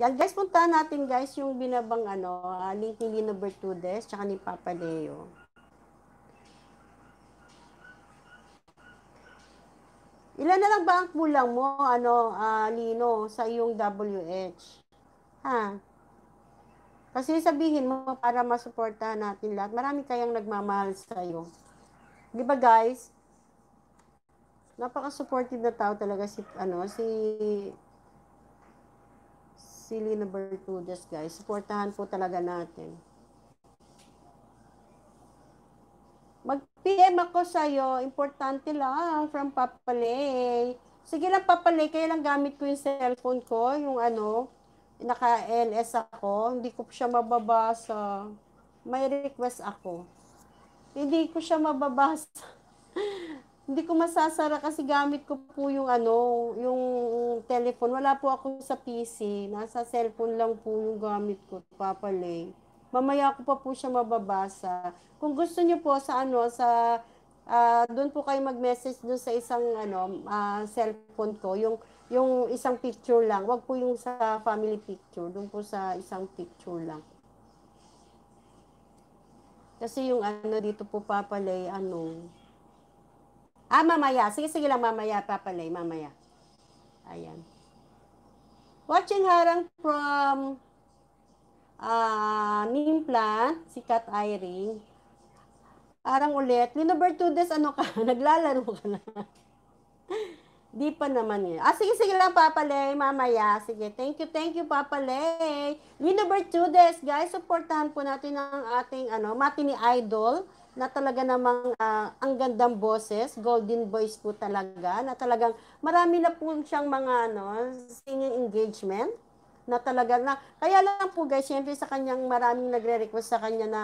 Yan guys, puntahan natin guys yung binabang ano, uh, link ni Lino Bertudes tsaka ni Papa Leo. Ilan na lang ba ang kulang mo, ano, uh, Lino, sa iyong WH? Ha? Kasi sabihin mo para masuportahan natin lahat. Marami kayang nagmamahal sa iyo. Di ba guys? Napaka-supportive na tao talaga si ano si si Lina Bertudes guys. Suportahan po talaga natin. Mag-PM ako sa iyo. Importante lang from Papalay. Sige lang Papalay, kaya lang gamit ko yung cellphone ko, yung ano, naka-LS ako. Hindi ko siya mababasa. May request ako. Hindi ko siya mababasa. Hindi ko masasara kasi gamit ko po yung ano, yung telephone. Wala po ako sa PC. Nasa cellphone lang po yung gamit ko, papalay. Mamaya ko pa po siya mababasa. Kung gusto niyo po sa ano, sa uh, doon po kayo mag-message doon sa isang ano, uh, cellphone ko, yung yung isang picture lang. Wag po yung sa family picture, doon po sa isang picture lang. Kasi yung ano dito po papalay, ano, Ah, mamaya. Sige, sige lang mamaya, papalay. Mamaya. Ayan. Watching harang from uh, Neem Plant, si Kat Irene. Harang ulit. Lino Bertudes, ano ka? Naglalaro ka na. Di pa naman yun. Ah, sige, sige lang, Papa Lay, mamaya. Sige, thank you, thank you, Papa Lay. Lino Bertudes, guys, supportahan po natin ang ating, ano, mati ni Idol na talaga namang uh, ang gandang boses, golden voice po talaga, na talagang marami na po siyang mga ano, singing engagement na talaga na kaya lang po guys syempre sa kanyang maraming nagre-request sa kanya na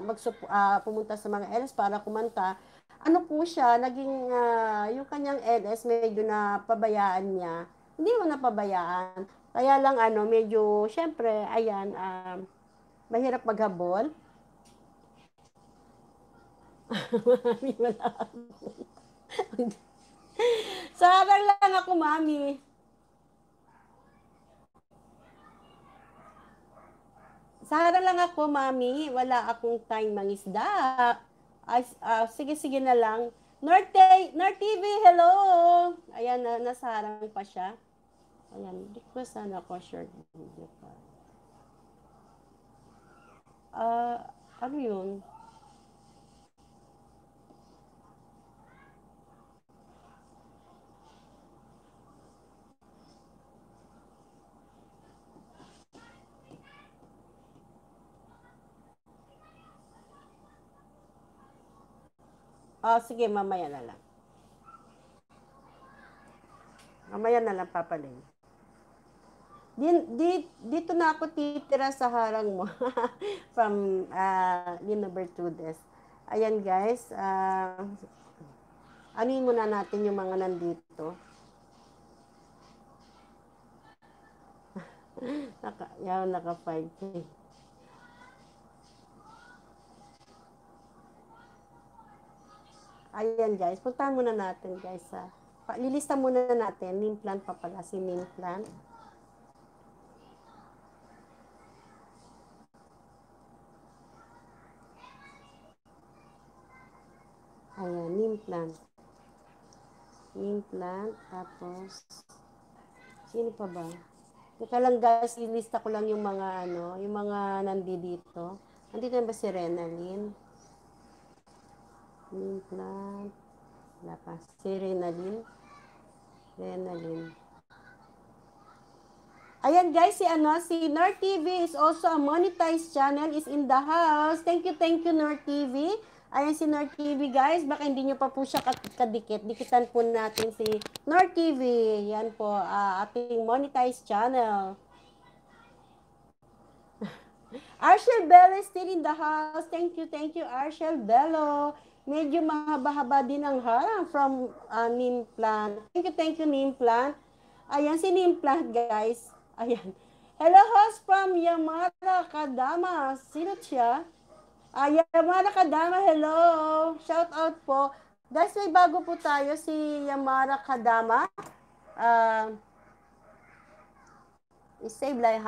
mag uh, pumunta sa mga LS para kumanta ano po siya naging uh, yung kanyang LS medyo na pabayaan niya. Hindi mo na pabayaan kaya lang ano medyo syempre ayan uh, mahirap maghabol mami, wala ako. Sarang lang ako, mami. Sara lang ako, mami. Wala akong time mangisda. Ay, uh, sige, sige na lang. Norte, Norte TV, hello! Ayan, na, nasarang pa siya. Ayan, request sana ako short video pa. Ah, uh, ano yun? Oh, sige, mamaya na lang. Mamaya na lang, Papa Lin. Di, di, dito na ako titira sa harang mo from uh, Lino Bertudes. Ayan guys, uh, anuin muna natin yung mga nandito. naka, yan, naka 5K. Ayan guys, puntahan muna natin guys sa lilista muna natin, neem plant pa pala si neem plant. Ayan, neem plant. Neem plant, tapos, sino pa ba? Teka lang guys, ilista ko lang yung mga ano, yung mga nandito. Nandito na ba si Renalyn? Implant. Wala pa. Si Renalyn. Renalyn. Ayan guys, si ano, si Nor TV is also a monetized channel, is in the house. Thank you, thank you Nor TV. Ayan si Nor TV guys, baka hindi nyo pa po siya kadikit. Dikitan po natin si Nor TV. Yan po, uh, ating monetized channel. Arshel Bello is still in the house. Thank you, thank you, Arshel Bello medyo mahaba-haba din ang harang from uh, neem plant. Thank you, thank you, neem plant. Ayan, si neem plant, guys. Ayan. Hello, host from Yamara Kadama. Sino siya? Ah, Yamara Kadama, hello. Shout out po. Guys, may bago po tayo si Yamara Kadama. Uh, save life